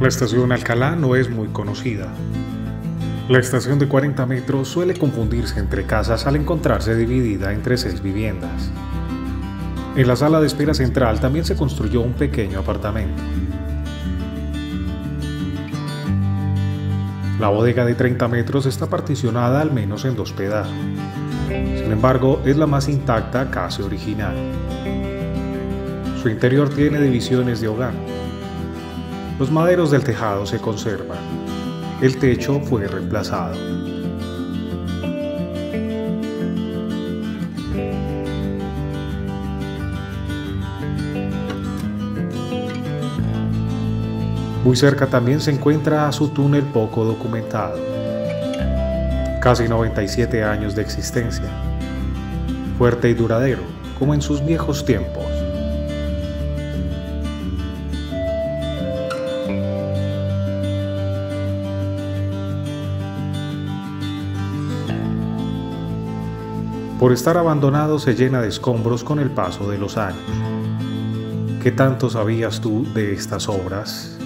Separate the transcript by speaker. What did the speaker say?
Speaker 1: La estación Alcalá no es muy conocida. La estación de 40 metros suele confundirse entre casas al encontrarse dividida entre seis viviendas. En la sala de espera central también se construyó un pequeño apartamento. La bodega de 30 metros está particionada al menos en dos pedazos. Sin embargo, es la más intacta casi original. Su interior tiene divisiones de hogar. Los maderos del tejado se conservan. El techo fue reemplazado. Muy cerca también se encuentra su túnel poco documentado. Casi 97 años de existencia. Fuerte y duradero, como en sus viejos tiempos. Por estar abandonado se llena de escombros con el paso de los años. ¿Qué tanto sabías tú de estas obras?